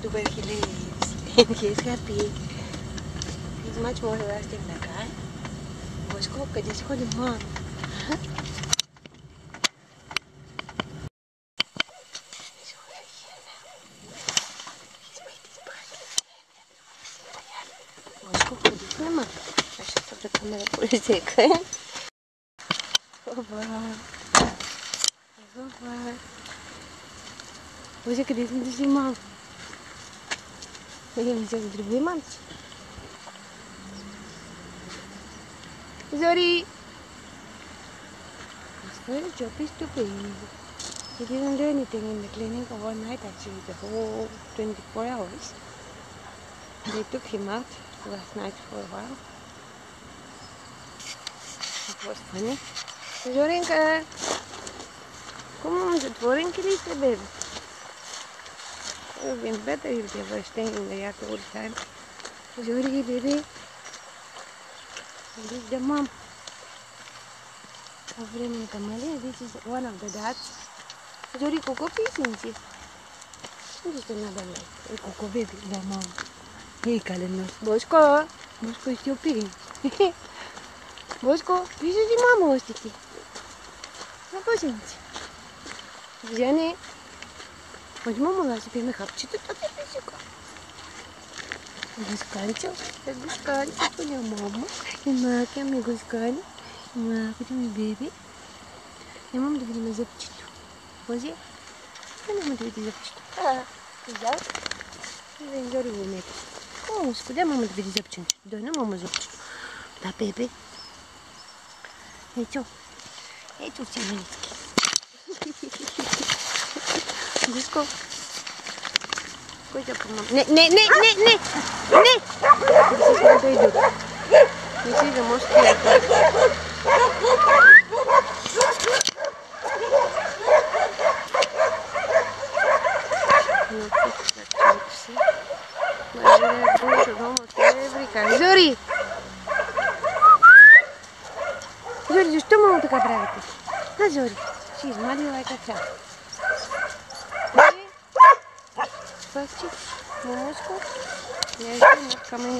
tuberculose and CSKP is much more lasting than that. Was cooked, it's called a mom. câmera por seca. Oba! Oba! Hoje acredito que desde mal. लेकिन मुझे उधर भी मान Zori! Well, job is to be. He didn't do anything in the clinic all night. actually, the whole 24 hours. They took him out last night for a while. It was funny. Zorinka! Come on, the dvorinka, little baby. It would have been better if they were staying in the yard all the time. Zuri, baby. This is the mom. Avrem Kamale, this is one of the dads. Zuri Coco Peace, isn't it? This is another one. Hey, Coco baby, the mom. Hey, Kalenos. Bosco. Bosco is your pig. Bosco, this is the mom, Bosco. Na, Bosco. Jenny. пожалуйста. Взяни. Возьму мала себе мехапчито, так и писюка. Гусканчо, это гусканчо, понял мама. И маки, ми гускани. Маки, ты мой беби. И мама да видим запчито. Вози. А мама да видим запчито. А, взял. И вензори в умете. О, скуда мама да видим запчито. Да, на мама запчито. Да, беби. Ей, чо? Ей, чо, все маленькие. Близко. Пойдя помогу. Не, не, не, не, не! Не! Здесь не дойдут. Не сильно, может, я Зори! Зори, защо мама така правите? Да, Зори, ще измадила е кака. пластик, мумочку. Я иду на камень.